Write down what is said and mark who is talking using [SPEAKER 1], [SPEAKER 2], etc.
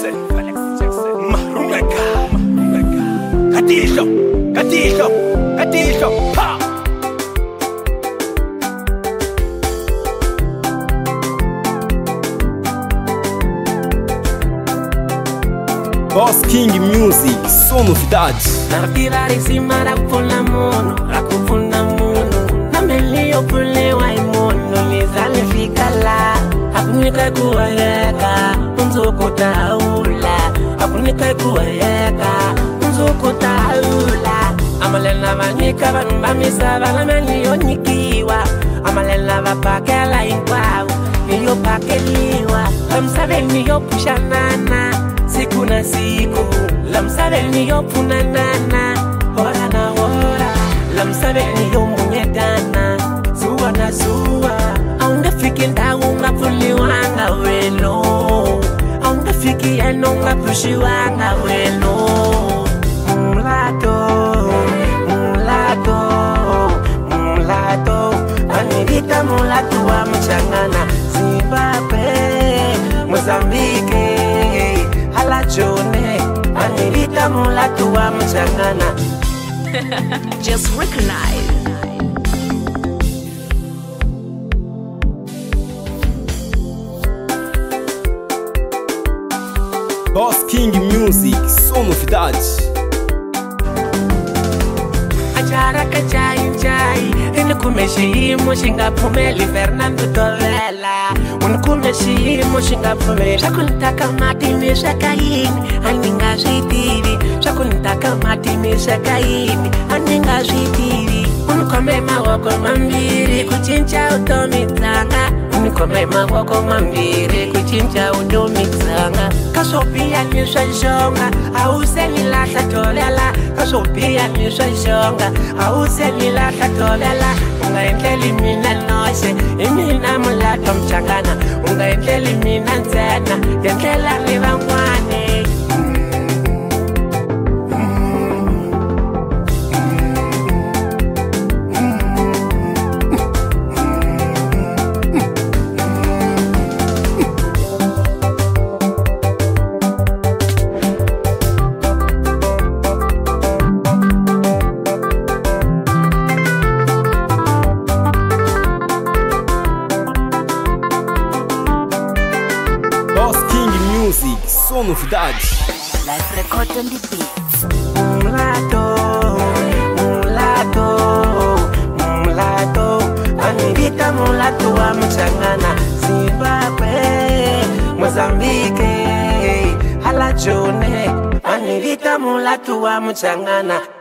[SPEAKER 1] Jackson, Marumeka, Katisho, Katisho, Katisho, pa.
[SPEAKER 2] Boss King Music, só novidade.
[SPEAKER 1] Nartirare si mara pula mono, rakufunda mono. Namelio pulewa imono, lezale fikala. Hakumita kuwayeka. kuyeka nzukutaula amalela vanyika vanhu vamisava lama niyo nyikiwa amalela va phakela hinkwavo niyo phakeliwa lamisaveni yo pfuxanana siku na siku lamisaveni yo pfunanana hora na hora lamisaveni yo Mulato, mulato, mulato mulato wa mchangana Zimbabwe, Mozambike, Halachone mulato wa mchangana Just
[SPEAKER 2] recognize Boss King Music, só novidade.
[SPEAKER 1] kume xiyimo xi nga pfumeli fernando tolela u ni kume xiyimo xi nga pfumeli swa ku ni taka matini swa ka yini a ni nga swi tivi swa ku ni taka matini swa ka yini a ni nga swi tivi u ni khome mavoko mambirhi ku cinca u tomi tlanga u ni khome mavoko mambirhi ku cinca u tomi tlanga Kashopi at me shanshonga I will send me la tatolela Kashopi at me shanshonga I will send me la tatolela Unga endeli mina noise Imina mula tomchangana Unga endeli mina nzena Dendela mina
[SPEAKER 2] music, só novidade.
[SPEAKER 1] Anivita mulato wa mchangana Zimbabwe, Mozambique, Halajone
[SPEAKER 2] Anivita mulato wa mchangana Zimbabwe, Mozambique, Halajone